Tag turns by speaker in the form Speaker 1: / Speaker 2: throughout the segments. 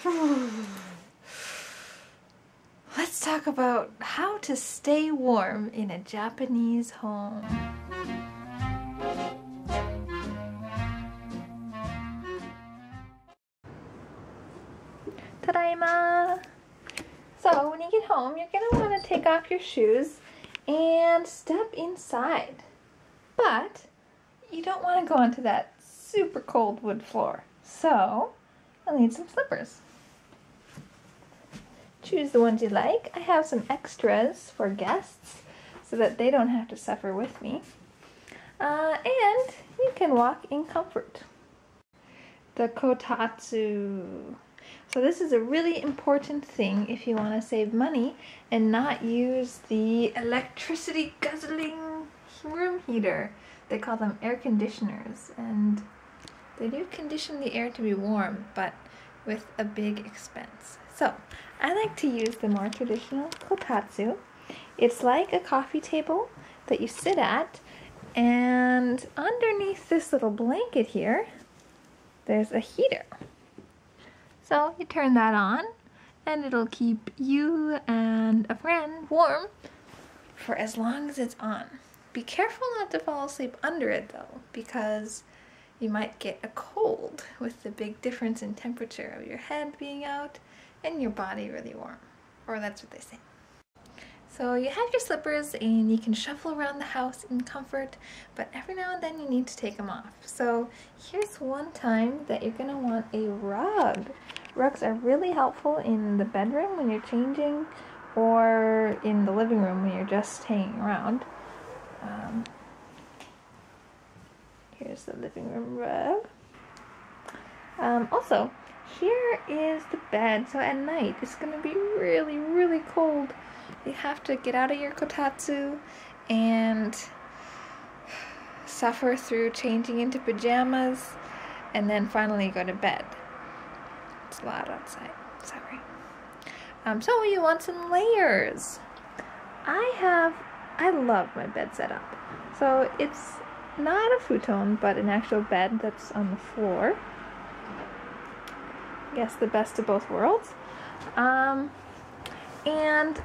Speaker 1: Let's talk about how to stay warm in a Japanese home. Tadaima! So when you get home, you're going to want to take off your shoes and step inside. But you don't want to go onto that super cold wood floor. So you'll need some slippers. Choose the ones you like. I have some extras for guests so that they don't have to suffer with me. Uh, and you can walk in comfort. The kotatsu. So this is a really important thing if you want to save money and not use the electricity guzzling room heater. They call them air conditioners and they do condition the air to be warm but with a big expense. So I like to use the more traditional kotatsu. It's like a coffee table that you sit at and underneath this little blanket here there's a heater. So you turn that on and it'll keep you and a friend warm for as long as it's on. Be careful not to fall asleep under it though because you might get a cold with the big difference in temperature of your head being out and your body really warm. Or that's what they say. So you have your slippers and you can shuffle around the house in comfort, but every now and then you need to take them off. So here's one time that you're going to want a rug. Rugs are really helpful in the bedroom when you're changing or in the living room when you're just hanging around. Um, here's the living room rug. Um, also, here is the bed. So at night, it's going to be really, really cold. You have to get out of your kotatsu and suffer through changing into pajamas and then finally go to bed. It's loud outside. Sorry. Um, so you want some layers. I have, I love my bed setup. So it's not a futon, but an actual bed that's on the floor. I guess the best of both worlds. Um, and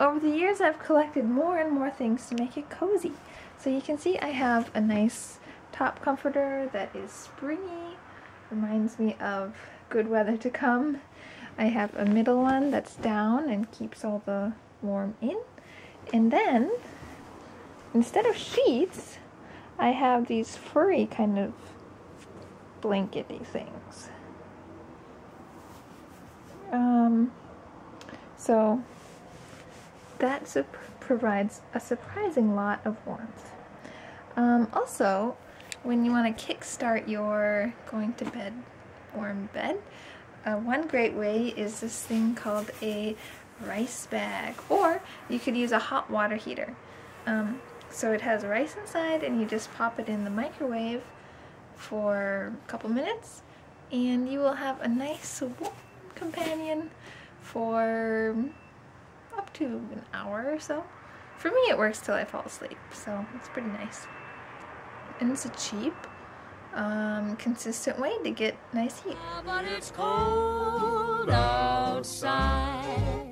Speaker 1: over the years I've collected more and more things to make it cozy. So you can see I have a nice top comforter that is springy, reminds me of good weather to come. I have a middle one that's down and keeps all the warm in. And then, instead of sheets, I have these furry kind of blankety things. Um, so that provides a surprising lot of warmth. Um, also, when you want to kickstart your going to bed warm bed, uh, one great way is this thing called a rice bag, or you could use a hot water heater. Um, so it has rice inside and you just pop it in the microwave for a couple minutes and you will have a nice warm companion for up to an hour or so. For me it works till I fall asleep, so it's pretty nice. And it's a cheap, um, consistent way to get nice heat. But it's cold outside